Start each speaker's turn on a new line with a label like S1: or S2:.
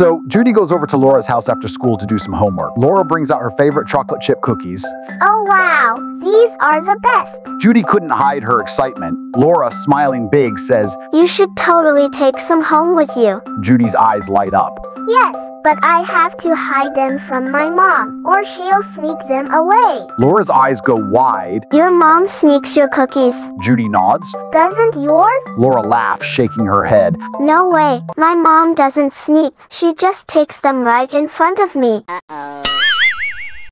S1: So Judy goes over to Laura's house after school to do some homework. Laura brings out her favorite chocolate chip cookies.
S2: Oh wow, these are the best.
S1: Judy couldn't hide her excitement. Laura, smiling big, says,
S2: You should totally take some home with you.
S1: Judy's eyes light up.
S2: Yes, but I have to hide them from my mom, or she'll sneak them away.
S1: Laura's eyes go wide.
S2: Your mom sneaks your cookies.
S1: Judy nods.
S2: Doesn't yours?
S1: Laura laughs, shaking her head.
S2: No way. My mom doesn't sneak. She just takes them right in front of me.